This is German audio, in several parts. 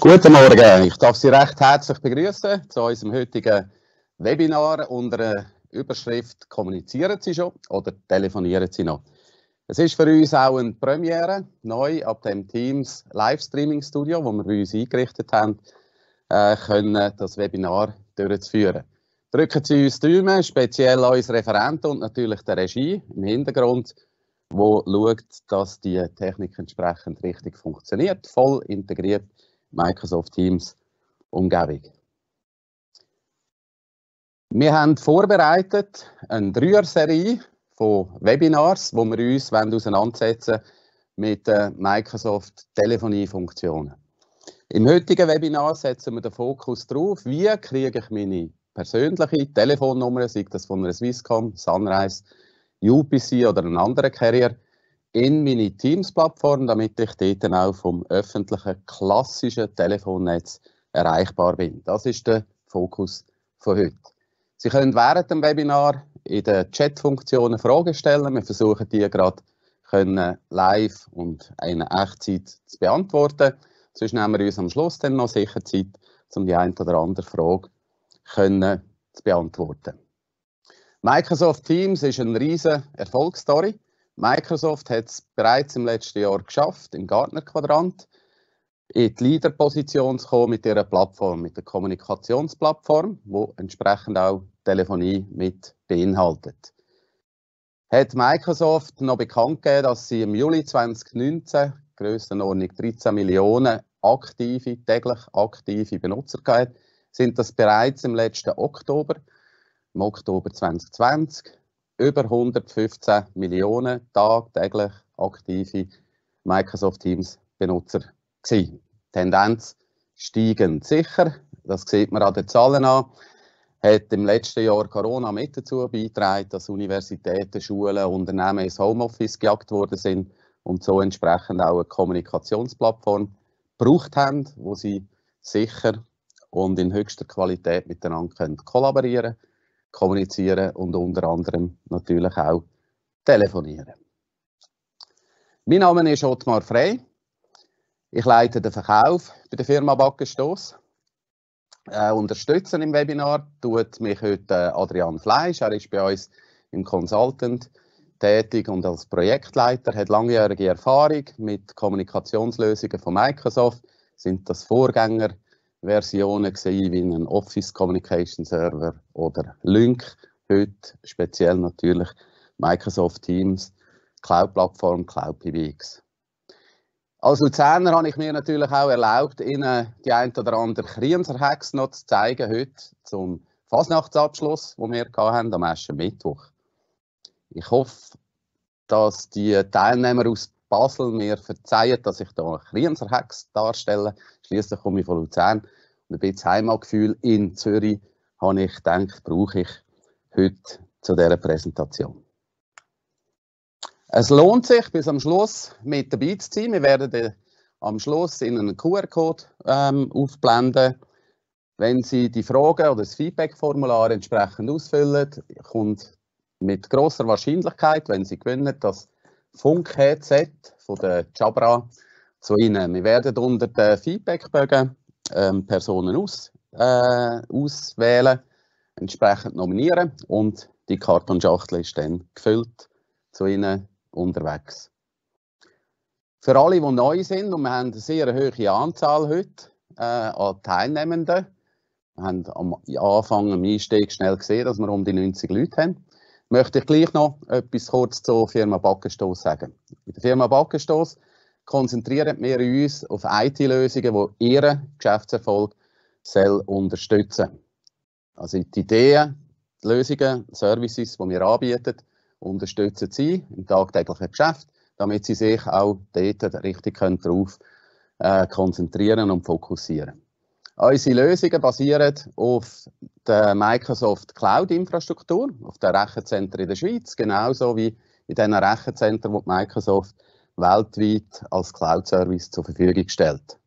Guten Morgen, ich darf Sie recht herzlich begrüßen zu unserem heutigen Webinar unter der Überschrift Kommunizieren Sie schon oder telefonieren Sie noch? Es ist für uns auch eine Premiere, neu ab dem Teams Livestreaming Studio, wo wir bei uns eingerichtet haben, äh, können das Webinar durchzuführen. Drücken Sie uns Daumen, speziell uns Referenten und natürlich der Regie im Hintergrund, wo schaut, dass die Technik entsprechend richtig funktioniert, voll integriert Microsoft Teams Umgebung. Wir haben vorbereitet eine Dreier-Serie von Webinars, wo wir uns auseinandersetzen mit den Microsoft Telefonie-Funktionen. Im heutigen Webinar setzen wir den Fokus darauf, wie kriege ich meine persönliche Telefonnummer, sei das von einer Swisscom, Sunrise, UPC oder einem anderen Carrier, in meine Teams-Plattform, damit ich dort auch vom öffentlichen klassischen Telefonnetz erreichbar bin. Das ist der Fokus von heute. Sie können während dem Webinar in den Chat-Funktionen Fragen stellen. Wir versuchen die gerade können live und in Echtzeit zu beantworten. Sonst nehmen wir uns am Schluss dann noch sicher Zeit, um die eine oder andere Frage können zu beantworten. Microsoft Teams ist eine riesige Erfolgsstory. Microsoft hat es bereits im letzten Jahr geschafft, im Gartner-Quadrant in die Leader-Position zu kommen mit ihrer Plattform, mit der Kommunikationsplattform, wo entsprechend auch Telefonie mit beinhaltet. Hat Microsoft noch bekannt gegeben, dass sie im Juli 2019 Grössenordnung 13 Millionen aktive, täglich aktive Benutzer gehabt, sind das bereits im letzten Oktober, im Oktober 2020, über 115 Millionen tagtäglich aktive Microsoft Teams Benutzer gewesen. Tendenz steigend sicher, das sieht man an den Zahlen an. Hat im letzten Jahr Corona mit dazu beigetragen, dass Universitäten, Schulen, Unternehmen ins Homeoffice gejagt worden sind und so entsprechend auch eine Kommunikationsplattform gebraucht haben, wo sie sicher und in höchster Qualität miteinander kollaborieren können kommunizieren und unter anderem natürlich auch telefonieren. Mein Name ist Ottmar Frey. Ich leite den Verkauf bei der Firma Backenstoss. Äh, unterstützen im Webinar tut mich heute Adrian Fleisch. Er ist bei uns im Consultant tätig und als Projektleiter, hat langjährige Erfahrung mit Kommunikationslösungen von Microsoft, sind das Vorgänger Versionen gesehen, wie ein Office Communication Server oder Lync. Heute speziell natürlich Microsoft Teams, Cloud-Plattform, Cloud PBX. Als Luzerner habe ich mir natürlich auch erlaubt, Ihnen die ein oder andere Krienser-Hacks noch zu zeigen heute zum Fasnachtsabschluss, den wir hatten, am ersten Mittwoch. Ich hoffe, dass die Teilnehmer aus Basel mir verzeihen, dass ich da Krienser-Hacks darstelle. Schließlich komme ich von Luzern und ein bisschen Heimatgefühl in Zürich habe ich gedacht, brauche ich heute zu dieser Präsentation. Es lohnt sich, bis am Schluss mit dabei zu sein. Wir werden am Schluss in einen QR-Code ähm, aufblenden. Wenn Sie die Fragen oder das Feedback-Formular entsprechend ausfüllen, kommt mit großer Wahrscheinlichkeit, wenn Sie gewinnen, das Funk-Headset von der Jabra zu Ihnen. Wir werden unter den Feedbackbögen ähm, Personen aus, äh, auswählen, entsprechend nominieren und die Kartonschachtel ist dann gefüllt zu Ihnen unterwegs. Für alle, die neu sind, und wir haben eine sehr hohe Anzahl heute äh, an Teilnehmenden, wir haben am Anfang, am Einstieg schnell gesehen, dass wir um die 90 Leute haben, möchte ich gleich noch etwas kurz zur Firma Backenstoss sagen. In der Firma Backenstoss konzentrieren wir uns auf IT-Lösungen, die ihren Geschäftserfolg soll unterstützen Also die Ideen, die Lösungen, Services, die wir anbieten, unterstützen sie im tagtäglichen Geschäft, damit sie sich auch dort richtig darauf äh, konzentrieren und fokussieren. Unsere Lösungen basieren auf der Microsoft Cloud-Infrastruktur, auf den Rechenzentren in der Schweiz, genauso wie in den Rechenzentren, die Microsoft weltweit als Cloud-Service zur Verfügung stellt.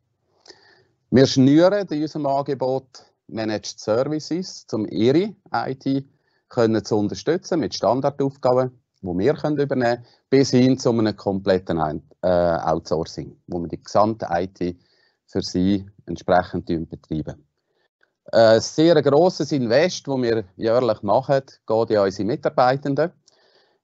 Wir schnüren in unserem Angebot Managed Services, um ihre IT können zu unterstützen mit Standardaufgaben, die wir können übernehmen können, bis hin zu einem kompletten äh, Outsourcing, wo wir die gesamte IT für sie entsprechend betreiben. Ein sehr grosses Invest, das wir jährlich machen, geht in unsere Mitarbeitenden.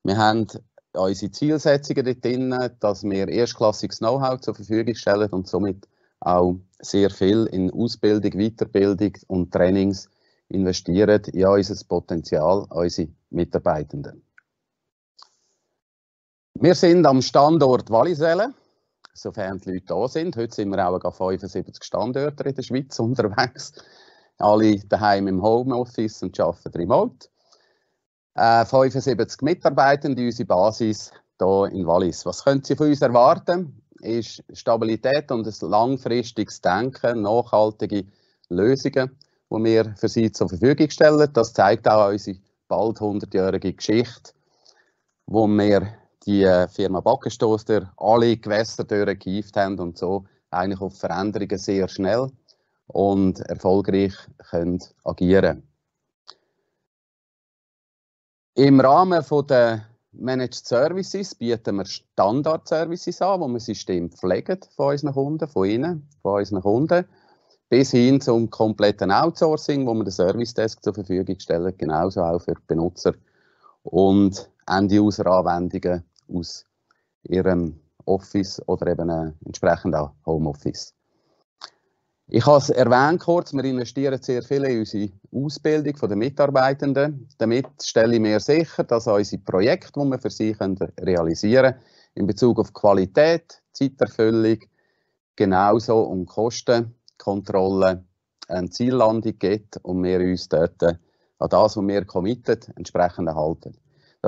Wir haben unsere Zielsetzungen dort drin, dass wir erstklassiges Know-how zur Verfügung stellen und somit auch sehr viel in Ausbildung, Weiterbildung und Trainings investieren in unser Potenzial, unsere Mitarbeitenden. Wir sind am Standort Wallisellen, sofern die Leute da sind. Heute sind wir auch 75 Standorte in der Schweiz unterwegs. Alle daheim im Homeoffice und arbeiten remote. Äh, 75 Mitarbeitende, unsere Basis hier in Wallis. Was können Sie von uns erwarten? Ist Stabilität und ein langfristiges Denken, nachhaltige Lösungen, die wir für Sie zur Verfügung stellen. Das zeigt auch unsere bald 100-jährige Geschichte, wo wir die äh, Firma Backenstoster alle Gewässer durchgehieft haben und so eigentlich auf Veränderungen sehr schnell und erfolgreich können agieren. Im Rahmen der Managed Services bieten wir Standard-Services an, wo wir System pflegen von unseren Kunden, von Ihnen, von unseren Kunden, bis hin zum kompletten Outsourcing, wo wir den Service Desk zur Verfügung stellen, genauso auch für Benutzer und End-User-Anwendungen aus ihrem Office oder eben äh, entsprechend auch Homeoffice. Ich habe es erwähnt kurz, wir investieren sehr viel in unsere Ausbildung der Mitarbeitenden. Damit stelle ich mir sicher, dass unsere Projekte, die wir für sie realisieren können, in Bezug auf Qualität, Zeiterfüllung, genauso um Kostenkontrolle eine Ziellandung gibt und wir uns dort an das, was wir committed, entsprechend halten.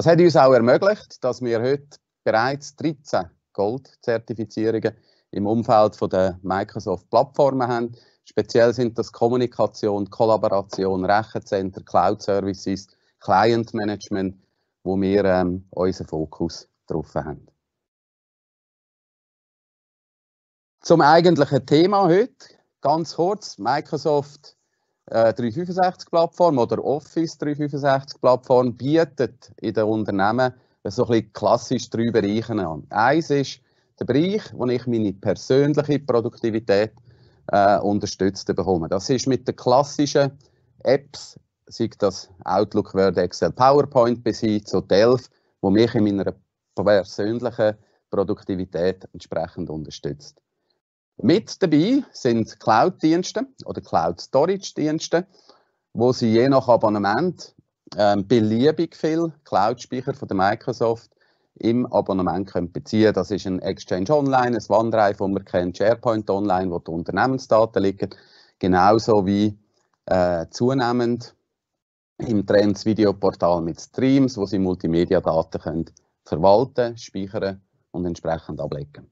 Das hat uns auch ermöglicht, dass wir heute bereits 13 Gold-Zertifizierungen im Umfeld der Microsoft-Plattformen haben. Speziell sind das Kommunikation, Kollaboration, Rechencenter, Cloud-Services, Client-Management, wo wir ähm, unseren Fokus drauf haben. Zum eigentlichen Thema heute, ganz kurz, Microsoft 365-Plattform äh, oder Office 365-Plattform bietet in den Unternehmen so ein bisschen klassisch drei Bereiche an. Eins ist der Bereich, wo ich meine persönliche Produktivität äh, unterstützt bekomme. Das ist mit den klassischen Apps, sei das Outlook, Word, Excel, PowerPoint bis hin zu Delph, wo mich in meiner persönlichen Produktivität entsprechend unterstützt. Mit dabei sind Cloud-Dienste oder Cloud-Storage-Dienste, wo Sie je nach Abonnement ähm, beliebig viel Cloud-Speicher von der Microsoft im Abonnement können beziehen Das ist ein Exchange Online, ein OneDrive, wo man kennt, SharePoint Online, wo die Unternehmensdaten liegen, genauso wie äh, zunehmend im Trends Videoportal mit Streams, wo Sie Multimedia-Daten verwalten, speichern und entsprechend ablegen.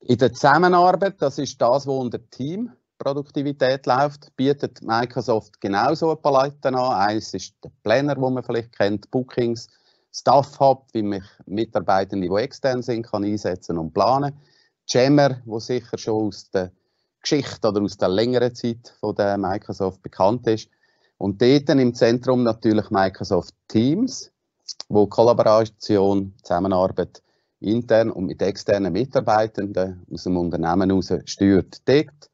In der Zusammenarbeit, das ist das, was unter Teamproduktivität läuft, bietet Microsoft genauso eine Palette an. Eins ist der Planner, den man vielleicht kennt, Bookings, Staff Hub, wie mich Mitarbeitende, die extern sind, kann einsetzen und planen. Jammer, wo sicher schon aus der Geschichte oder aus der längeren Zeit von der Microsoft bekannt ist. Und dort im Zentrum natürlich Microsoft Teams, wo Kollaboration, Zusammenarbeit intern und mit externen Mitarbeitenden aus dem Unternehmen heraus steuert, deckt.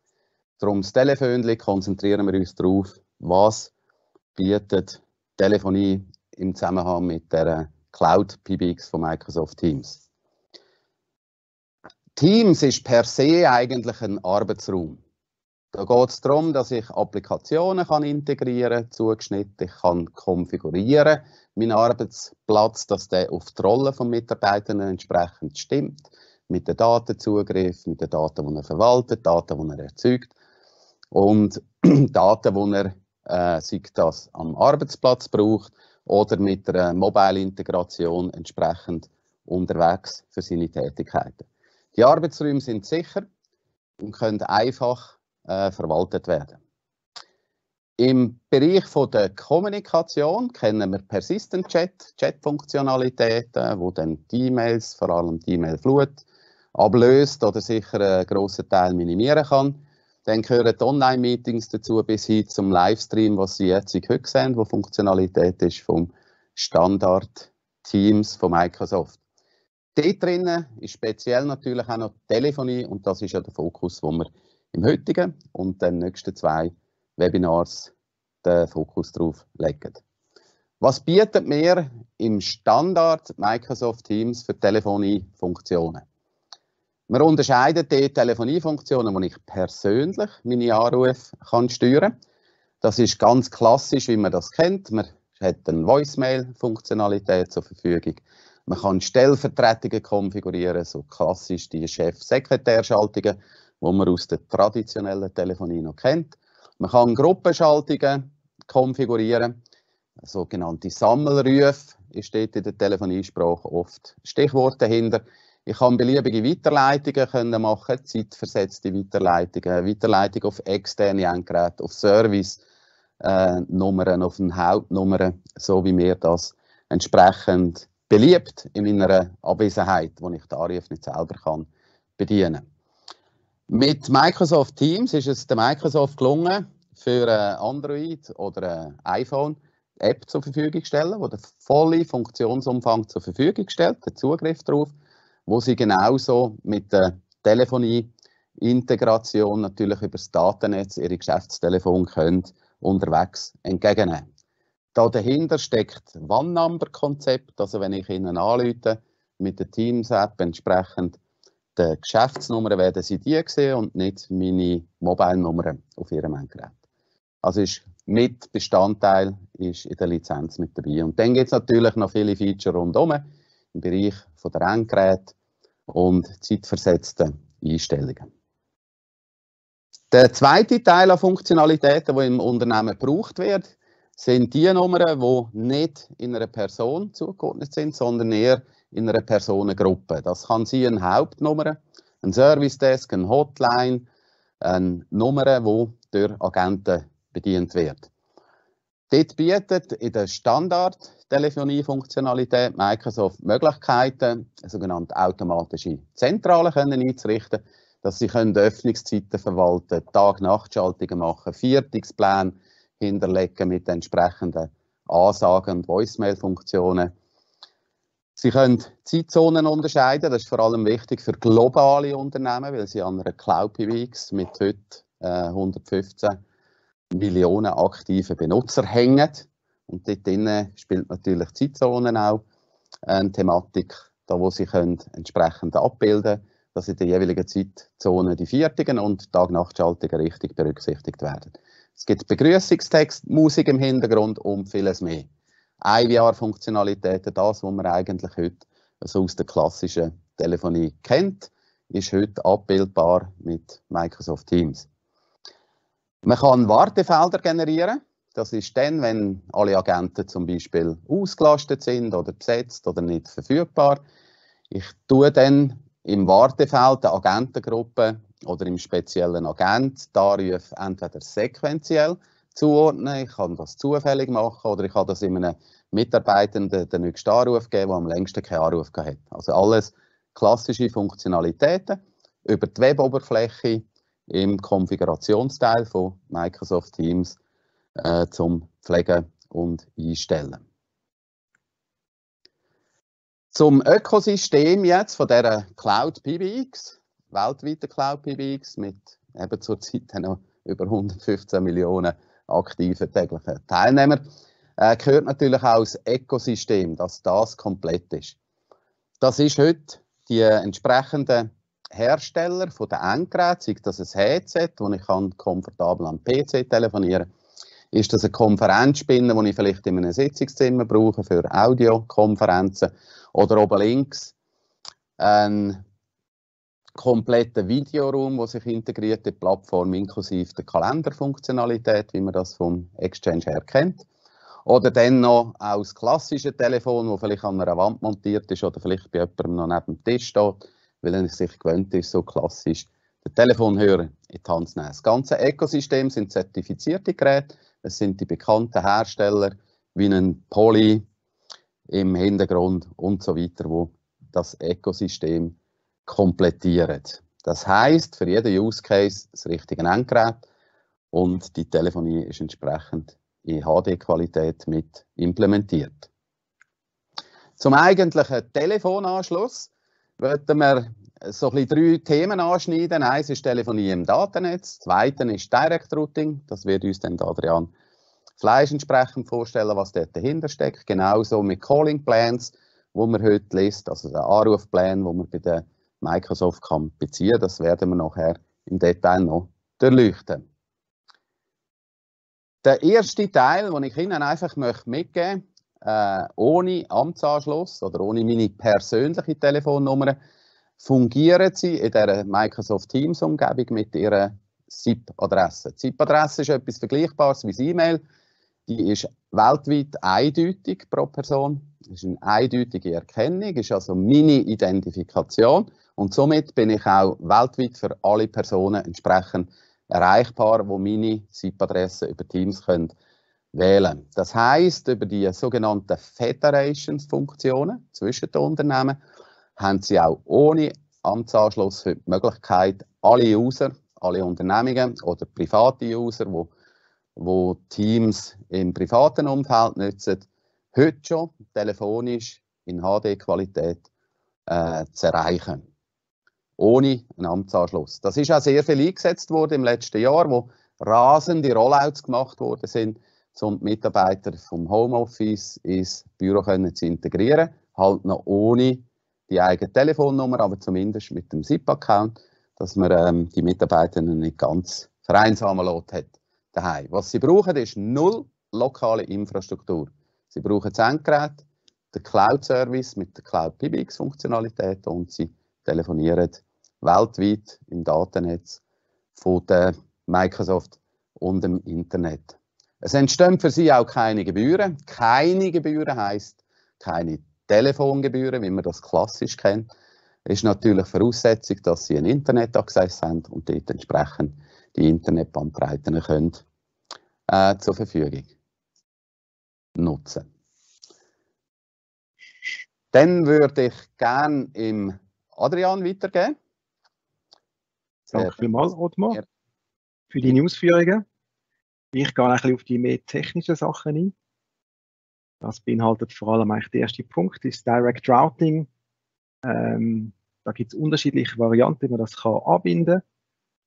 Darum das Telefon konzentrieren wir uns darauf, was bietet Telefonie im Zusammenhang mit der Cloud PBX von Microsoft Teams. Teams ist per se eigentlich ein Arbeitsraum. Da geht es darum, dass ich Applikationen kann integrieren kann, zugeschnitten, ich kann konfigurieren, meinen Arbeitsplatz, dass der auf die Rolle des Mitarbeitern entsprechend stimmt, mit den Datenzugriff, mit den Daten, die er verwaltet, Daten, die er erzeugt. Und Daten, die er, äh, sei das am Arbeitsplatz braucht oder mit einer Mobile-Integration entsprechend unterwegs für seine Tätigkeiten. Die Arbeitsräume sind sicher und können einfach äh, verwaltet werden. Im Bereich von der Kommunikation kennen wir Persistent Chat, Chat-Funktionalitäten, wo dann die E-Mails, vor allem die E-Mail-Flut, ablöst oder sicher einen grossen Teil minimieren kann. Dann gehören Online-Meetings dazu bis hin zum Livestream, was Sie jetzt heute sehen, wo Funktionalität ist vom Standard Teams von Microsoft. Dort drinnen ist speziell natürlich auch noch Telefonie und das ist ja der Fokus, den wir im heutigen und den nächsten zwei Webinars den Fokus drauf legen. Was bietet mir im Standard Microsoft Teams für Telefoniefunktionen? Wir unterscheiden die Telefoniefunktionen, wo ich persönlich meine Anrufe kann steuern kann. Das ist ganz klassisch, wie man das kennt. Man hat eine Voicemail-Funktionalität zur Verfügung. Man kann Stellvertretungen konfigurieren, so klassisch die Chef-Sekretärschaltungen, die man aus der traditionellen Telefonie noch kennt. Man kann Gruppenschaltungen konfigurieren, sogenannte Sammelrufe ist dort in der Telefoniesprache oft Stichwort dahinter. Ich kann beliebige Weiterleitungen können machen, zeitversetzte Weiterleitungen, Weiterleitung auf externe Endgeräte, auf Service-Nummern, äh, auf Hauptnummern, so wie mir das entsprechend beliebt in meiner Abwesenheit, wo ich den Anruf nicht selber kann bedienen. Mit Microsoft Teams ist es der Microsoft gelungen, für ein Android oder ein iPhone App zur Verfügung zu stellen, die den vollen Funktionsumfang zur Verfügung stellt, den Zugriff darauf, wo sie genauso mit der Telefonie-Integration natürlich über das Datennetz ihre Geschäftstelefon können unterwegs entgegennehmen. Da dahinter steckt One-Number-Konzept, also wenn ich Ihnen anrufe, mit der Teams-App entsprechend der Geschäftsnummer werden Sie die sehen und nicht meine Mobile-Nummer auf Ihrem Endgerät. Also ist mit Bestandteil ist in der Lizenz mit dabei. Und dann gibt es natürlich noch viele Feature rundherum im Bereich von der Endgeräte und zeitversetzten Einstellungen. Der zweite Teil an Funktionalitäten, die im Unternehmen gebraucht wird, sind die Nummern, die nicht in einer Person zugeordnet sind, sondern eher in einer Personengruppe. Das kann sein eine Hauptnummer, ein Service Desk, eine Hotline, eine Nummer, die durch Agenten bedient wird. Dort bietet in der Standard-Telefonie-Funktionalität Microsoft Möglichkeiten, eine sogenannte automatische Zentrale einzurichten, dass sie Öffnungszeiten verwalten, Tag-Nacht-Schaltungen machen, Viertungspläne hinterlegen mit entsprechenden Ansagen und Voicemail-Funktionen. Sie können Zeitzonen unterscheiden, das ist vor allem wichtig für globale Unternehmen, weil sie an einer Cloud PBX mit heute äh, 115 Millionen aktive Benutzer hängen. Und dort drinnen spielt natürlich Zeitzonen auch eine Thematik, da wo sie können entsprechend abbilden können, dass in der jeweiligen Zeitzone die Viertigen und Tag-Nacht-Schaltungen richtig berücksichtigt werden. Es gibt Begrüßungstext, Musik im Hintergrund und vieles mehr. IVR-Funktionalitäten, das, was man eigentlich heute also aus der klassischen Telefonie kennt, ist heute abbildbar mit Microsoft Teams. Man kann Wartefelder generieren. Das ist dann, wenn alle Agenten zum Beispiel ausgelastet sind oder besetzt oder nicht verfügbar. Ich tue dann im Wartefeld der Agentengruppe oder im speziellen Agent Tarif entweder sequenziell zuordnen, ich kann das zufällig machen oder ich kann das in einem Mitarbeitenden den nächsten Anruf geben, der am längsten keinen Anruf hat. Also alles klassische Funktionalitäten über die Weboberfläche im Konfigurationsteil von Microsoft Teams äh, zum Pflegen und Einstellen. Zum Ökosystem jetzt von der Cloud PBX, weltweiten Cloud PBX mit eben zurzeit noch über 115 Millionen aktiven täglichen Teilnehmern, äh, gehört natürlich auch das Ökosystem, dass das komplett ist. Das ist heute die entsprechende Hersteller von den Endgeräten, sei das ein Headset, wo ich kann komfortabel am PC telefonieren kann, ist das eine Konferenzspinne, die ich vielleicht in einem Sitzungszimmer brauche für Audiokonferenzen oder oben links ein kompletter Videoraum, wo sich integrierte Plattform inklusive der Kalenderfunktionalität, wie man das vom Exchange her kennt. Oder dann noch auch das klassische Telefon, das vielleicht an einer Wand montiert ist oder vielleicht bei jemandem noch neben dem Tisch steht weil er sich gewöhnt ist, so klassisch den Telefonhörer in die Hand zu nehmen. Das ganze Ökosystem sind zertifizierte Geräte. Es sind die bekannten Hersteller wie ein Poly im Hintergrund und so weiter, wo das Ökosystem komplettieren. Das heißt für jeden Use Case das richtige Endgerät und die Telefonie ist entsprechend in HD-Qualität mit implementiert. Zum eigentlichen Telefonanschluss wollten wir so ein drei Themen anschneiden. Eins ist Telefonie im Datennetz, zweitens ist Direct Routing, das wird uns dann Adrian Fleisch entsprechend vorstellen, was dort dahinter steckt. Genauso mit Calling Plans, wo man heute liest, also der Anrufplan, wo man bei der Microsoft kann beziehen. Das werden wir nachher im Detail noch durchleuchten. Der erste Teil, den ich Ihnen einfach mitgeben möchte, äh, ohne Amtsanschluss oder ohne meine persönliche Telefonnummer, fungieren Sie in der Microsoft Teams Umgebung mit Ihrer SIP-Adresse. Die SIP-Adresse ist etwas Vergleichbares wie E-Mail. Die ist weltweit eindeutig pro Person. Das ist eine eindeutige Erkennung, ist also meine Identifikation. Und somit bin ich auch weltweit für alle Personen entsprechend erreichbar, die meine SIP-Adresse über Teams können wählen Das heißt, über die sogenannten Federations-Funktionen zwischen den Unternehmen haben Sie auch ohne Amtsanschluss die Möglichkeit, alle User, alle Unternehmungen oder private User, die wo Teams im privaten Umfeld nutzen, heute schon telefonisch in HD-Qualität äh, zu erreichen. Ohne einen Amtsanschluss. Das ist auch sehr viel eingesetzt worden im letzten Jahr, wo rasende Rollouts gemacht worden sind, um die Mitarbeiter vom Homeoffice ins Büro können zu integrieren. Halt noch ohne die eigene Telefonnummer, aber zumindest mit dem SIP-Account, dass man ähm, die Mitarbeiter nicht ganz vereinsamen lässt daheim. Was sie brauchen, ist null lokale Infrastruktur. Sie brauchen das Endgerät, den Cloud-Service mit der Cloud PBX-Funktionalität und sie telefonieren weltweit im Datennetz von der Microsoft und dem Internet. Es entstehen für sie auch keine Gebühren. Keine Gebühren heißt keine Telefongebühren, wie man das klassisch kennt. Es ist natürlich Voraussetzung, dass sie einen Internet-Access haben und dort entsprechend die Internetbandbreiten können, äh, zur Verfügung nutzen. Dann würde ich gerne im Adrian weitergeben. Danke vielmals, Ottmar, für die Ausführungen. Ich gehe ein bisschen auf die mehr technischen Sachen ein. Das beinhaltet vor allem eigentlich der erste Punkt, ist Direct Routing. Ähm, da gibt es unterschiedliche Varianten, wie man das kann anbinden kann.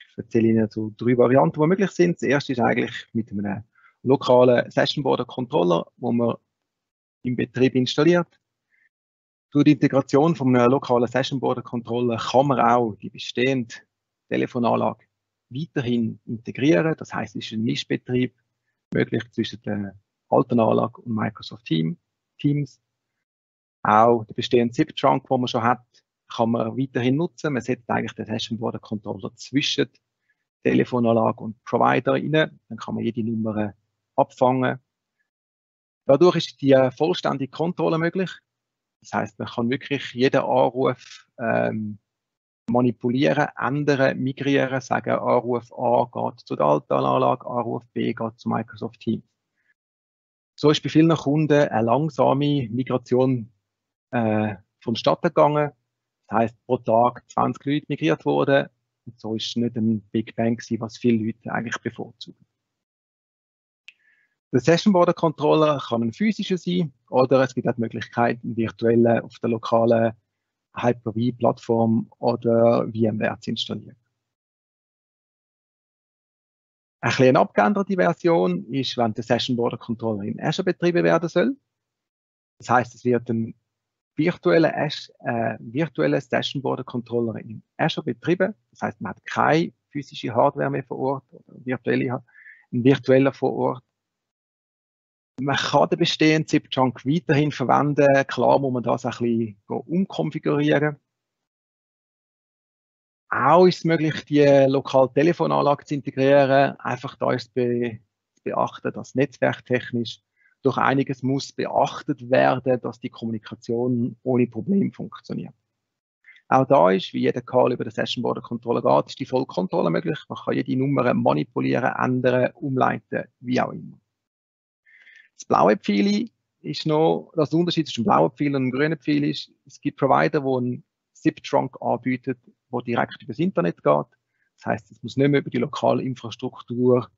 Ich erzähle Ihnen so drei Varianten, die möglich sind. Das erste ist eigentlich mit einem lokalen Session Border Controller, wo man im Betrieb installiert. Durch die Integration von einem lokalen Session Border Controller kann man auch die bestehende Telefonanlage weiterhin integrieren. Das heißt, es ist ein Mischbetrieb möglich zwischen der alten Anlage und Microsoft Teams. Auch der bestehende ZIP-Trunk, den man schon hat, kann man weiterhin nutzen. Man setzt eigentlich den Session Border Controller zwischen Telefonanlage und Provider rein. Dann kann man jede Nummer abfangen. Dadurch ist die vollständige Kontrolle möglich. Das heißt, man kann wirklich jeden Anruf ähm, manipulieren, ändern, migrieren, sagen, Anruf A geht zu der alten Anlage, Anruf B geht zu Microsoft Teams. So ist bei vielen Kunden eine langsame Migration äh, vonstatten gegangen. Das heißt, pro Tag 20 Leute migriert wurden. Und so ist es nicht ein Big Bang gewesen, was viele Leute eigentlich bevorzugen. Der Session Border Controller kann ein physischer sein oder es gibt auch die Möglichkeit, einen virtuellen auf der lokalen Hyper-V-Plattform oder VMware zu installieren. Eine bisschen abgeänderte Version ist, wenn der Session Border Controller in Azure betrieben werden soll. Das heißt, es wird ein virtueller, äh, virtueller Session Border Controller in Azure betrieben. Das heißt, man hat keine physische Hardware mehr vor Ort oder virtuelle, ein virtueller vor Ort. Man kann den bestehenden ZIP-Chunk weiterhin verwenden. Klar muss man das ein bisschen umkonfigurieren. Auch ist es möglich, die lokale Telefonanlage zu integrieren. Einfach da ist zu beachten, dass netzwerktechnisch durch einiges muss beachtet werden, dass die Kommunikation ohne Problem funktioniert. Auch da ist, wie jeder Call über den Session Border Controller geht, ist die Vollkontrolle möglich. Man kann jede Nummer manipulieren, ändern, umleiten, wie auch immer. Das blaue Pfeil ist noch, das Unterschied zwischen blauen Pfeil und grünen Pfeil ist, es gibt Provider, die einen SIP-Trunk anbieten, der direkt über das Internet geht. Das heißt, es muss nicht mehr über die lokale Infrastruktur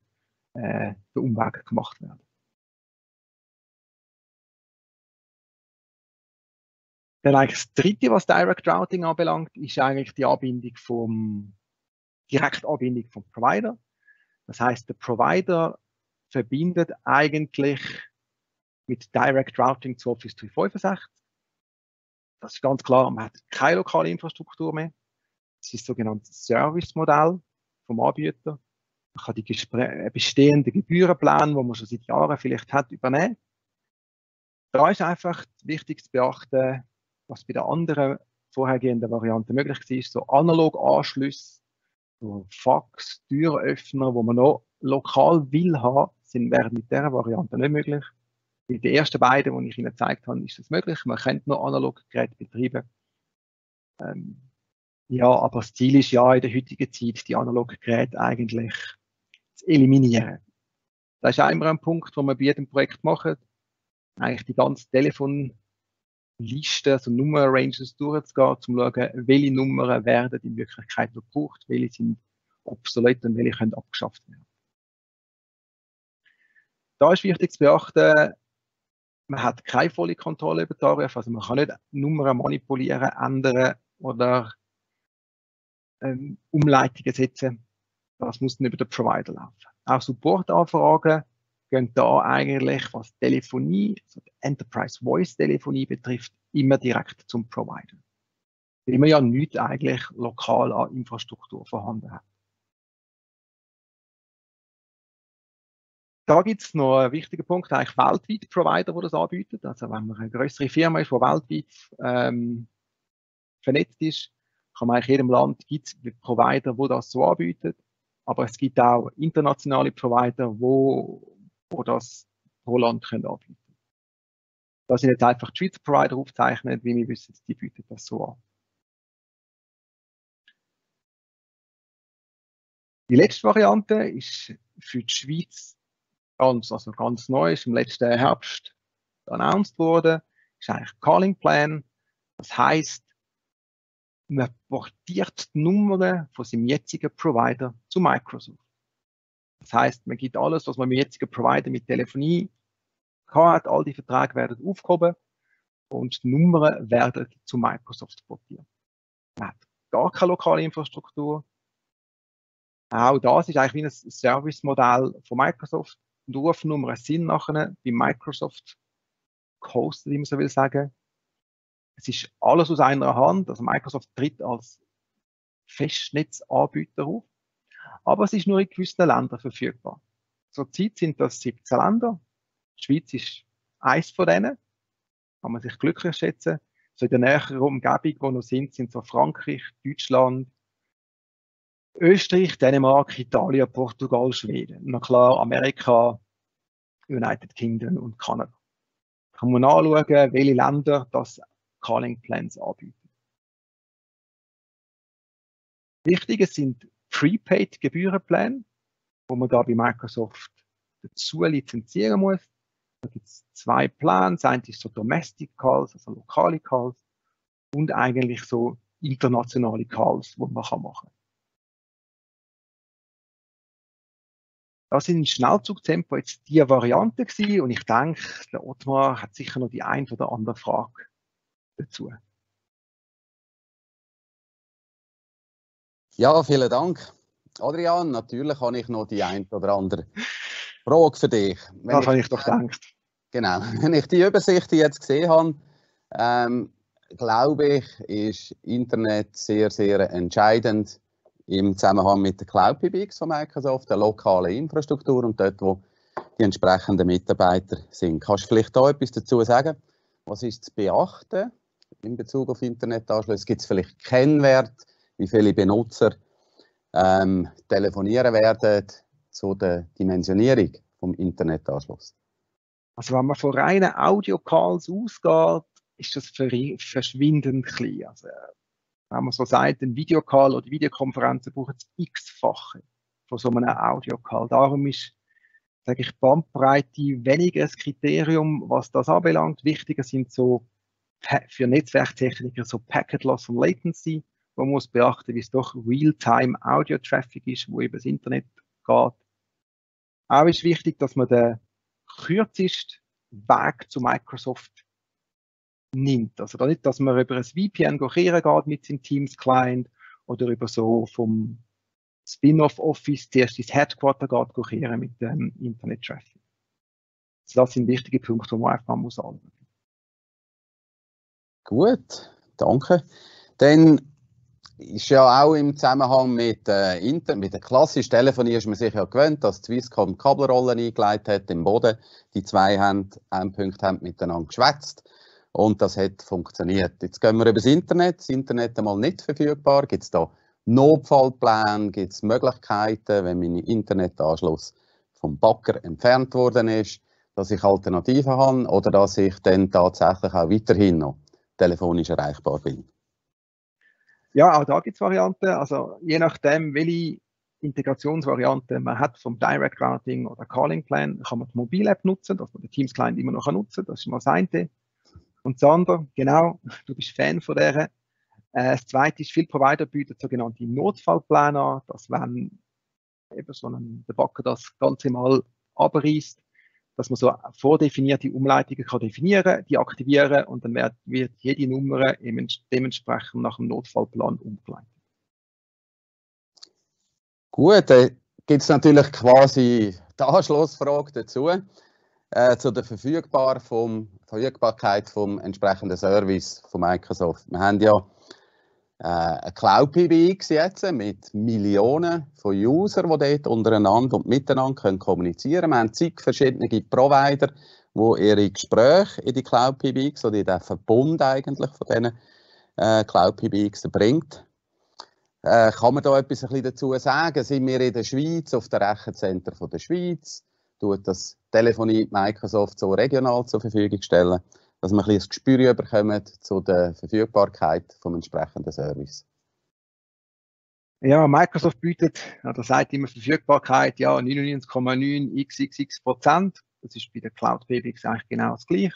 äh, der Umweg gemacht werden. Dann eigentlich das dritte, was Direct Routing anbelangt, ist eigentlich die Anbindung vom, Direktanbindung vom Provider. Das heißt, der Provider verbindet eigentlich mit Direct Routing zu Office 365. Das ist ganz klar, man hat keine lokale Infrastruktur mehr. Das ist das sogenannte Service-Modell vom Anbieter. Man kann die äh, bestehenden Gebührenpläne, die man schon seit Jahren vielleicht hat, übernehmen. Da ist einfach wichtig zu beachten, was bei der anderen vorhergehenden Variante möglich war, so analog Anschlüsse, so Fax, Türöffner, wo man noch lokal will haben, sind, wären mit dieser Variante nicht möglich. Bei den ersten beiden, die ich Ihnen gezeigt habe, ist das möglich. Man könnte noch analog Geräte betreiben. Ähm, ja, aber das Ziel ist ja in der heutigen Zeit, die analogen Geräte eigentlich zu eliminieren. Das ist immer ein Punkt, wo wir bei jedem Projekt machen. Eigentlich die ganze Telefonliste, also Nummer-Ranges durchzugehen, um zu schauen, welche Nummern werden in Wirklichkeit noch gebraucht, welche sind obsolet und welche können abgeschafft werden. Da ist wichtig zu beachten, man hat keine volle Kontrolle über Tarif, also man kann nicht Nummern manipulieren, ändern oder ähm, Umleitungen setzen. Das muss dann über den Provider laufen. Auch Supportanfragen gehen da eigentlich, was Telefonie, also Enterprise Voice Telefonie betrifft, immer direkt zum Provider. Weil man ja nichts eigentlich lokal an Infrastruktur vorhanden hat. Da gibt es noch einen wichtigen Punkt, eigentlich weltweit Provider, die das anbieten. Also wenn man eine größere Firma ist, die weltweit ähm, vernetzt ist, kann man eigentlich in jedem Land gibt es Provider, die das so anbieten. Aber es gibt auch internationale Provider, wo, wo das pro Land können anbieten Da sind jetzt einfach die Schweizer Provider aufgezeichnet, wie wir wissen, die bieten das so an. Die letzte Variante ist für die Schweiz ganz, also ganz neu, ist im letzten Herbst announced worden, ist eigentlich Calling Plan. Das heißt, man portiert die Nummern von seinem jetzigen Provider zu Microsoft. Das heißt, man gibt alles, was man mit jetzigen Provider mit Telefonie hat, all die Verträge werden aufgehoben und die Nummern werden zu Microsoft portiert. Man hat gar keine lokale Infrastruktur. Auch das ist eigentlich wie ein Service-Modell von Microsoft. Die Rufnummern sind nachher bei Microsoft gehostet, wie man so will sagen. Es ist alles aus einer Hand. Also Microsoft tritt als Festnetzanbieter auf. Aber es ist nur in gewissen Ländern verfügbar. Zurzeit sind das 17 Länder. Die Schweiz ist eins von denen. Kann man sich glücklich schätzen. So in der näheren Umgebung, wo noch sind, sind so Frankreich, Deutschland, Österreich, Dänemark, Italien, Portugal, Schweden. Na klar, Amerika, United Kingdom und Kanada. Kann man anschauen, welche Länder das Calling Plans anbieten. Wichtige sind Prepaid Gebührenpläne, wo man da bei Microsoft dazu lizenzieren muss. Da gibt es zwei Plans. Eins ist so Domestic Calls, also lokale Calls und eigentlich so internationale Calls, die man machen kann. Das sind in Schnellzugtempo jetzt die Variante gewesen und ich denke, der Ottmar hat sicher noch die ein oder andere Frage dazu. Ja, vielen Dank. Adrian, natürlich habe ich noch die ein oder andere Frage für dich. Wenn das habe ich doch gedacht. Genau, wenn ich die Übersicht jetzt gesehen habe, ähm, glaube ich, ist Internet sehr, sehr entscheidend im Zusammenhang mit der Cloud PBX von Microsoft, der lokalen Infrastruktur und dort, wo die entsprechenden Mitarbeiter sind. Kannst du vielleicht da etwas dazu sagen? Was ist zu beachten in Bezug auf Internetanschlüsse? Gibt es vielleicht Kennwert, wie viele Benutzer ähm, telefonieren werden zu der Dimensionierung vom Internetanschluss? Also wenn man von reinen Audio-Calls ausgeht, ist das verschwindend klein. Also, wenn man so sagt, ein Videocall oder Videokonferenzen brauchen es x-fache von so einem Audio-Call. Darum ist, sage ich, Bandbreite weniger ein Kriterium, was das anbelangt. Wichtiger sind so für Netzwerktechniker so Packet Loss und Latency. Man muss beachten, wie es doch Real-Time Audio-Traffic ist, wo über das Internet geht. Auch ist wichtig, dass man den kürzesten Weg zu Microsoft nimmt. Also nicht, dass man über ein VPN kochieren geht mit seinem Teams-Client oder über so vom Spin-off-Office zuerst ins Headquarter geht kochieren mit dem Internet-Traffic. Also das sind wichtige Punkte, die man einfach muss. Gut, danke. Dann ist ja auch im Zusammenhang mit, äh, Inter mit der klassischen Telefonie ist man sich ja gewöhnt, dass Swisscom Kabelrollen eingeleitet hat im Boden. Die zwei haben, Endpunkte haben miteinander geschwätzt und das hat funktioniert. Jetzt gehen wir über das Internet. Das Internet einmal nicht verfügbar. Gibt es da Notfallpläne? Gibt es Möglichkeiten, wenn mein Internetanschluss vom Backer entfernt worden ist, dass ich Alternativen habe oder dass ich dann tatsächlich auch weiterhin noch telefonisch erreichbar bin? Ja, auch da gibt es Varianten. Also je nachdem, welche Integrationsvariante man hat vom Direct Routing oder Calling Plan, kann man die Mobile-App nutzen, dass man den Teams Client immer noch nutzen kann. Das ist mal das eine. Und das andere, genau, du bist Fan von der. Äh, das zweite ist, viele Provider bieten sogenannte Notfallpläne an, dass wenn eben so ein, der Backer das Ganze mal abreißt, dass man so vordefinierte Umleitungen kann definieren, die aktivieren und dann wird, wird jede Nummer dementsprechend nach dem Notfallplan umgeleitet. Gut, dann gibt es natürlich quasi die Anschlussfrage dazu, äh, zu der Verfügbar vom, Verfügbarkeit vom entsprechenden Service von Microsoft. Wir haben ja äh, eine Cloud PBX jetzt mit Millionen von Usern, die dort untereinander und miteinander können kommunizieren können. Wir haben zig verschiedene Provider, die ihre Gespräche in die Cloud PBX oder in den Verbund eigentlich von diesen äh, Cloud PBX bringt. Äh, kann man da etwas ein dazu sagen? Sind wir in der Schweiz, auf dem Rechenzentrum der Schweiz? Tut das Telefonie Microsoft so regional zur Verfügung stellen? dass wir ein, ein Gespür bekommen zu der Verfügbarkeit des entsprechenden Service. Ja, Microsoft bietet, oder sagt immer Verfügbarkeit, ja, 99,9 xxx Prozent. Das ist bei der Cloud PBX eigentlich genau das gleiche.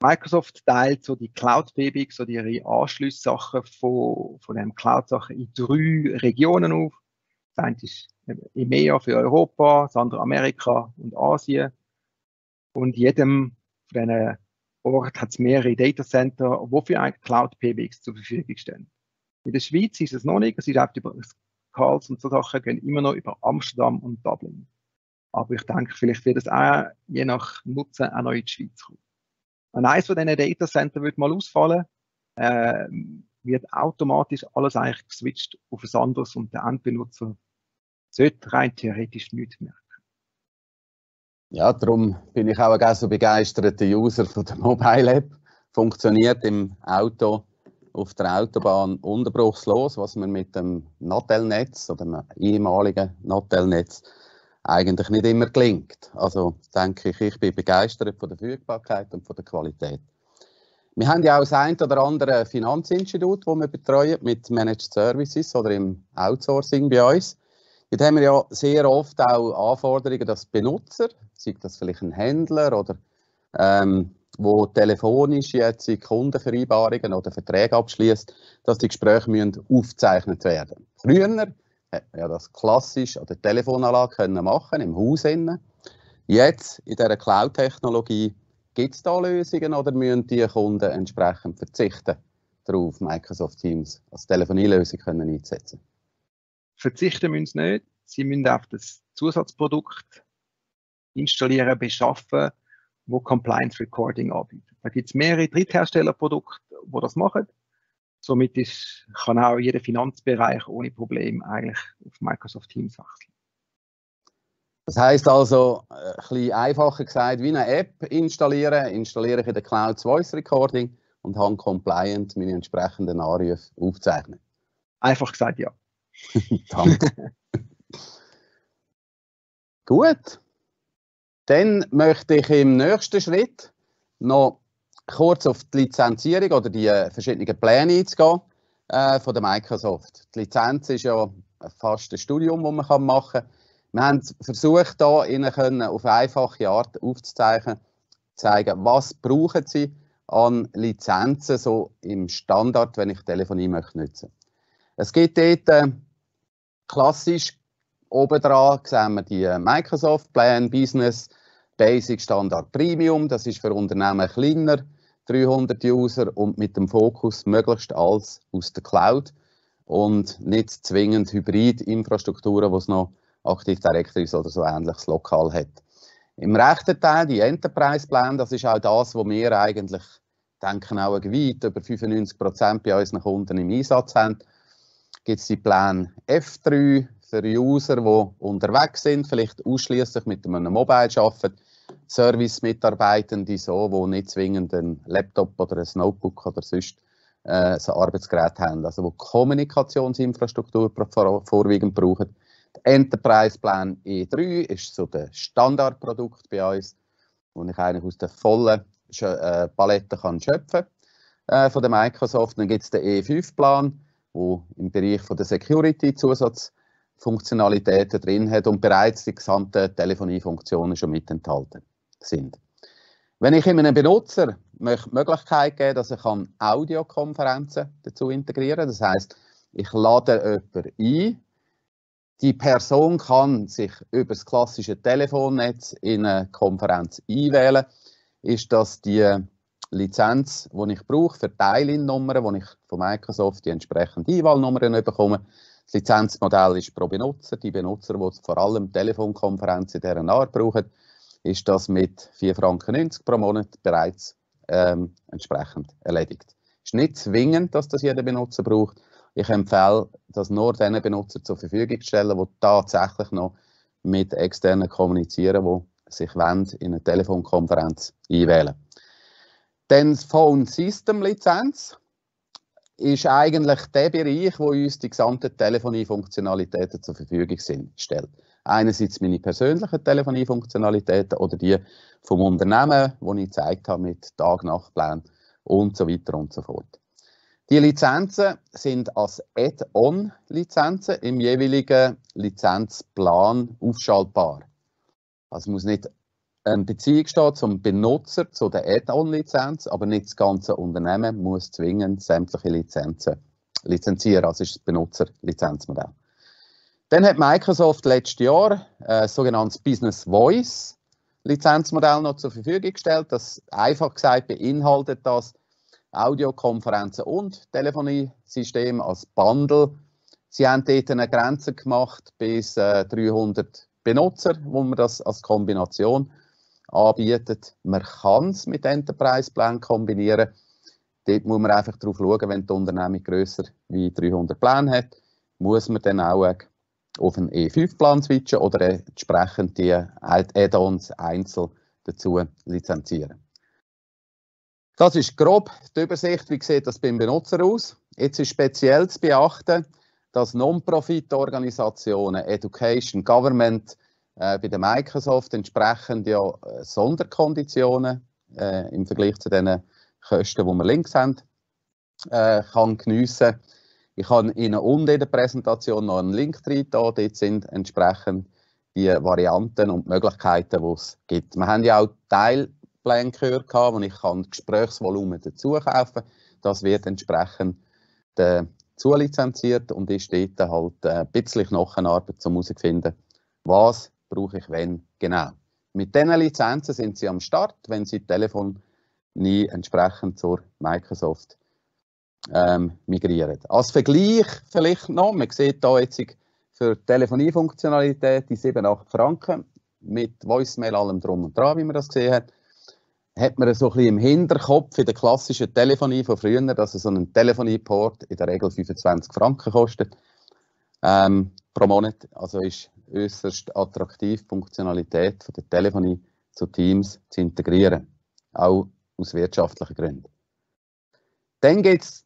Microsoft teilt so die Cloud PBX, so ihre Anschlusssachen von, von den Cloud-Sachen in drei Regionen auf. Das eine ist EMEA für Europa, das andere Amerika und Asien. Und jedem von diesen Orten hat es mehrere Datacenter, die für eine Cloud PBX zur Verfügung stehen. In der Schweiz ist es noch nicht, es ist auch über Karls und so Sachen gehen immer noch über Amsterdam und Dublin. Aber ich denke, vielleicht wird es auch je nach Nutzen auch noch in die Schweiz kommen. Und eines von diesen Datacenter wird mal ausfallen, äh, wird automatisch alles eigentlich geswitcht auf ein anderes und der Endbenutzer sollte rein theoretisch nichts merken. Ja, darum bin ich auch so begeisterter User von der Mobile App. Funktioniert im Auto auf der Autobahn unterbruchslos, was man mit dem Natel-Netz oder dem ehemaligen Natel-Netz eigentlich nicht immer gelingt. Also denke ich, ich bin begeistert von der Verfügbarkeit und von der Qualität. Wir haben ja auch das ein oder andere Finanzinstitut, das wir betreuen mit Managed Services oder im Outsourcing bei uns. Jetzt haben wir ja sehr oft auch Anforderungen, dass Benutzer, sei das vielleicht ein Händler oder ähm, wo telefonisch jetzt Kundenvereinbarungen oder Verträge abschließt, dass die Gespräche müssen aufgezeichnet werden. Früher hat man ja das klassisch an der Telefonanlage können machen im Haus innen. Jetzt in dieser Cloud-Technologie gibt es da Lösungen oder müssen die Kunden entsprechend verzichten darauf, Microsoft Teams als Telefonielösung können einzusetzen? Verzichten müssen sie nicht. Sie müssen auf das Zusatzprodukt installieren, beschaffen, wo Compliance Recording anbietet. Da gibt es mehrere Drittherstellerprodukte, die das machen. Somit ist, kann auch jeder Finanzbereich ohne Problem eigentlich auf Microsoft Teams wechseln. Das heißt also, äh, ein bisschen einfacher gesagt, wie eine App installieren, installiere ich in der Cloud Voice Recording und habe compliant meine entsprechenden Anrufe aufzeichnen. Einfach gesagt, ja. Danke. Gut. Dann möchte ich im nächsten Schritt noch kurz auf die Lizenzierung oder die äh, verschiedenen Pläne einzugehen äh, von der Microsoft. Die Lizenz ist ja fast ein Studium, das man machen kann. Wir haben versucht, da Ihnen können auf einfache Art aufzuzeigen, zeigen, was brauchen Sie an Lizenzen so im Standard, wenn ich Telefonie möchte nutzen. Es gibt dort äh, klassisch obendran sehen wir die Microsoft Plan Business Basic Standard Premium. Das ist für Unternehmen kleiner 300 User und mit dem Fokus möglichst alles aus der Cloud und nicht zwingend Hybrid-Infrastrukturen, wo es noch Active Directories oder so ähnliches lokal hat. Im rechten Teil, die Enterprise-Pläne, das ist auch das, wo wir eigentlich denken, auch weit über 95 Prozent bei unseren Kunden im Einsatz haben. Gibt es die Pläne F3 für User, die unterwegs sind, vielleicht ausschließlich mit einem Mobile arbeiten, Service-Mitarbeitende so, die nicht zwingend einen Laptop oder ein Notebook oder sonst äh, so Arbeitsgerät haben, also wo Kommunikationsinfrastruktur vorwiegend brauchen. Der Enterprise Plan E3 ist so der Standardprodukt bei uns, wo ich eigentlich aus der vollen äh, Palette kann schöpfen äh, von der Microsoft. Dann gibt es den E5 Plan, wo im Bereich von der Security Zusatz Funktionalitäten drin hat und bereits die gesamten Telefoniefunktionen schon mit enthalten sind. Wenn ich einem Benutzer die Möglichkeit geben, dass ich Audiokonferenzen dazu integrieren kann, das heißt, ich lade jemanden ein, die Person kann sich über das klassische Telefonnetz in eine Konferenz einwählen, ist das die Lizenz, die ich brauche für Teilin-Nummern, wo ich von Microsoft die entsprechenden Einwahlnummern bekomme. Das Lizenzmodell ist pro Benutzer. Die Benutzer, die vor allem Telefonkonferenzen in dieser Art brauchen, ist das mit 4,90 Franken pro Monat bereits ähm, entsprechend erledigt. Es ist nicht zwingend, dass das jeder Benutzer braucht. Ich empfehle, das nur den Benutzer zur Verfügung zu stellen, die tatsächlich noch mit externen kommunizieren, die sich wollen, in eine Telefonkonferenz einwählen. Dann Phone System Lizenz ist eigentlich der Bereich, wo uns die gesamten Telefoniefunktionalitäten zur Verfügung sind, stellt. Einerseits meine persönlichen Telefoniefunktionalitäten oder die vom Unternehmen, die ich gezeigt habe mit Tag-Nacht-Plan und so weiter und so fort. Die Lizenzen sind als Add-on-Lizenzen im jeweiligen Lizenzplan aufschaltbar. Also muss nicht eine Beziehung stehen zum Benutzer zu der Add-on-Lizenz, aber nicht das ganze Unternehmen muss zwingend sämtliche Lizenzen lizenzieren. Also ist das Benutzerlizenzmodell. Dann hat Microsoft letztes Jahr ein äh, sogenanntes Business Voice Lizenzmodell noch zur Verfügung gestellt. Das einfach gesagt beinhaltet das Audiokonferenzen und Telefoniesystem als Bundle. Sie haben dort eine Grenze gemacht bis äh, 300 Benutzer, wo man das als Kombination anbietet. Man kann es mit Enterprise Plan kombinieren. Dort muss man einfach darauf schauen, wenn die Unternehmung grösser wie 300 Pläne hat, muss man dann auch auf einen E5-Plan switchen oder entsprechend die Add-ons einzeln dazu lizenzieren. Das ist grob die Übersicht, wie sieht das beim Benutzer aus. Jetzt ist speziell zu beachten, dass Non-Profit-Organisationen, Education, Government äh, bei der Microsoft entsprechend ja äh, Sonderkonditionen äh, im Vergleich zu den Kosten, die wir links haben, äh, kann geniessen ich habe Ihnen unten in der Präsentation noch einen Link drin. Dort sind entsprechend die Varianten und Möglichkeiten, die es gibt. Wir haben ja auch Teilpläne gehört, wo ich kann Gesprächsvolumen dazu kaufen. Das wird entsprechend dazu lizenziert und ist dort halt ein bisschen Knochenarbeit, um herauszufinden, was brauche ich wenn genau. Mit diesen Lizenzen sind Sie am Start, wenn Sie Telefon nie entsprechend zur Microsoft ähm, migrieren. Als Vergleich vielleicht noch, man sieht hier jetzt für Telefoniefunktionalität die 7, 8 Franken mit Voicemail allem drum und dran, wie man das gesehen hat, hat man so ein bisschen im Hinterkopf in der klassischen Telefonie von früher, dass so ein Telefonieport in der Regel 25 Franken kostet ähm, pro Monat. Also ist äußerst attraktiv, Funktionalität von der Telefonie zu Teams zu integrieren, auch aus wirtschaftlichen Gründen. Dann geht es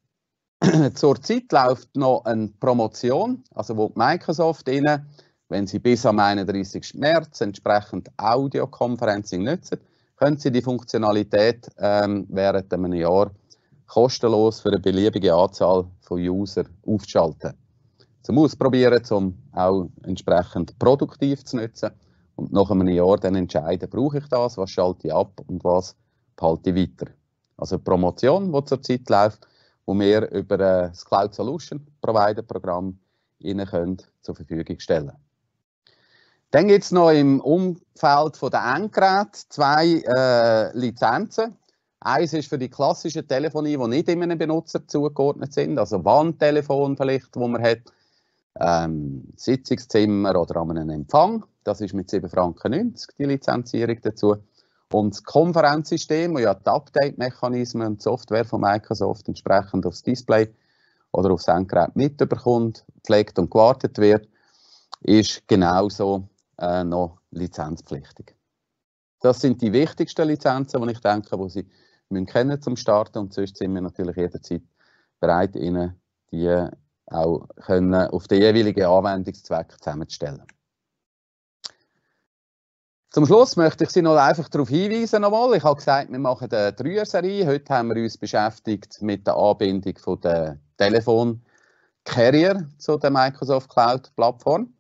Zurzeit läuft noch eine Promotion, also wo Microsoft Ihnen, wenn Sie bis am 31. März entsprechend Audioconferencing nutzen, können Sie die Funktionalität ähm, während einem Jahr kostenlos für eine beliebige Anzahl von User aufzuschalten. Zum Ausprobieren, um auch entsprechend produktiv zu nutzen und nach einem Jahr dann entscheiden, brauche ich das, was schalte ich ab und was behalte ich weiter. Also eine Promotion, die zurzeit läuft, wo wir über das Cloud Solution Provider Programm Ihnen können zur Verfügung stellen Dann gibt es noch im Umfeld der Endgeräte zwei äh, Lizenzen. Eins ist für die klassische Telefonie, die nicht immer einem Benutzer zugeordnet sind, also Wandtelefon vielleicht, wo man hat, ähm, Sitzungszimmer oder an einem Empfang. Das ist mit 7,90 Franken die Lizenzierung dazu. Und das Konferenzsystem, wo ja die Update-Mechanismen und Software von Microsoft entsprechend aufs Display oder aufs Endgerät mitbekommt, pflegt und gewartet wird, ist genauso äh, noch lizenzpflichtig. Das sind die wichtigsten Lizenzen, die ich denke, die Sie müssen kennen zum Starten und sonst sind wir natürlich jederzeit bereit, Ihnen die auch können auf den jeweiligen Anwendungszweck zusammenzustellen. Zum Schluss möchte ich Sie noch einfach darauf hinweisen. Nochmal. Ich habe gesagt, wir machen eine Dreier-Serie. Heute haben wir uns beschäftigt mit der Anbindung von der Telefon-Carrier zu der Microsoft Cloud-Plattform.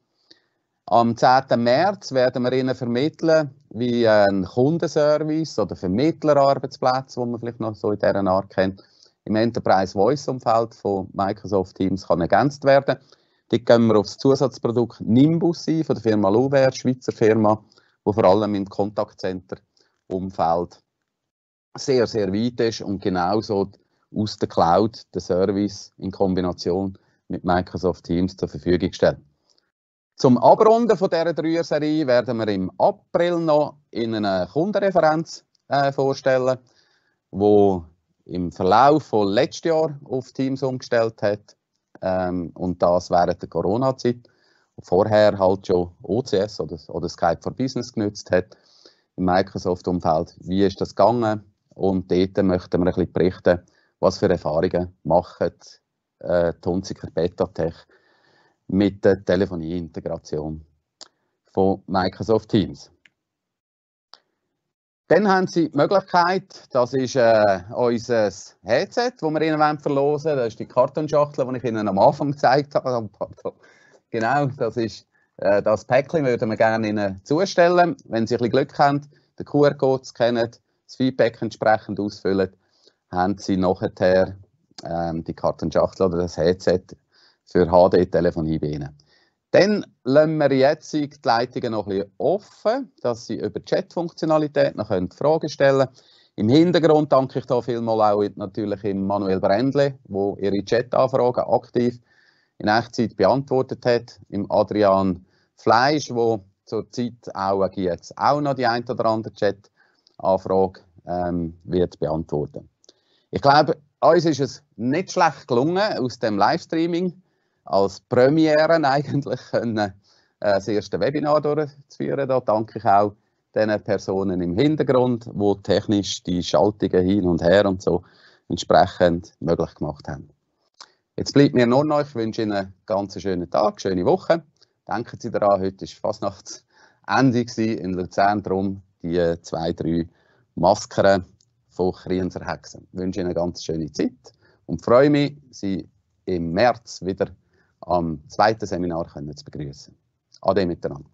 Am 10. März werden wir Ihnen vermitteln, wie ein Kundenservice oder Vermittlerarbeitsplatz, wo man vielleicht noch so in dieser Art kennt, im Enterprise Voice Umfeld von Microsoft Teams kann ergänzt werden. Dort gehen wir auf das Zusatzprodukt Nimbus ein, von der Firma Luver, Schweizer Firma, wo vor allem im Kontaktcenter Umfeld sehr, sehr weit ist und genauso aus der Cloud den Service in Kombination mit Microsoft Teams zur Verfügung stellt. Zum Abrunden von dieser Dreier-Serie werden wir im April noch in einer Kundenreferenz äh, vorstellen, wo im Verlauf von letztes Jahr auf Teams umgestellt hat ähm, und das während der Corona-Zeit. Vorher halt schon OCS oder, oder Skype for Business genutzt hat im Microsoft-Umfeld. Wie ist das gegangen? Und dort möchten wir ein bisschen berichten, was für Erfahrungen machen äh, die Hunziker Betatech mit der Telefonie-Integration von Microsoft Teams. Dann haben Sie die Möglichkeit, das ist äh, unser Headset, das wir Ihnen verlosen wollen. Das ist die Kartonschachtel, die ich Ihnen am Anfang gezeigt habe. Genau, das ist äh, das Päckchen, würden wir gerne Ihnen zustellen. Wenn Sie ein bisschen Glück haben, den QR-Code scannen, das Feedback entsprechend ausfüllen, haben Sie nachher ähm, die Kartonschachtel oder das Headset für HD-Telefonie bei Ihnen. Dann lassen wir jetzt die Leitungen noch ein bisschen offen, dass Sie über Chat-Funktionalität noch Fragen stellen können. Im Hintergrund danke ich da vielmal auch natürlich im Manuel Brändle, wo Ihre Chat-Anfragen aktiv in Echtzeit beantwortet hat. Im Adrian Fleisch, wo zurzeit auch jetzt auch noch die ein oder andere Chat-Anfrage ähm, wird beantworten. Ich glaube, uns ist es nicht schlecht gelungen, aus dem Livestreaming als Premiere eigentlich können, äh, das erste Webinar durchzuführen. Da danke ich auch den Personen im Hintergrund, wo technisch die Schaltungen hin und her und so entsprechend möglich gemacht haben. Jetzt bleibt mir nur noch, ich wünsche Ihnen einen ganz schönen Tag, schöne Woche. Denken Sie daran, heute war Fastnachtsende in Luzern, darum die zwei, drei Masken von Krienzer Hexen. Ich wünsche Ihnen eine ganz schöne Zeit und freue mich, Sie im März wieder am zweiten Seminar können zu begrüßen. Ade miteinander.